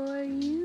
for you.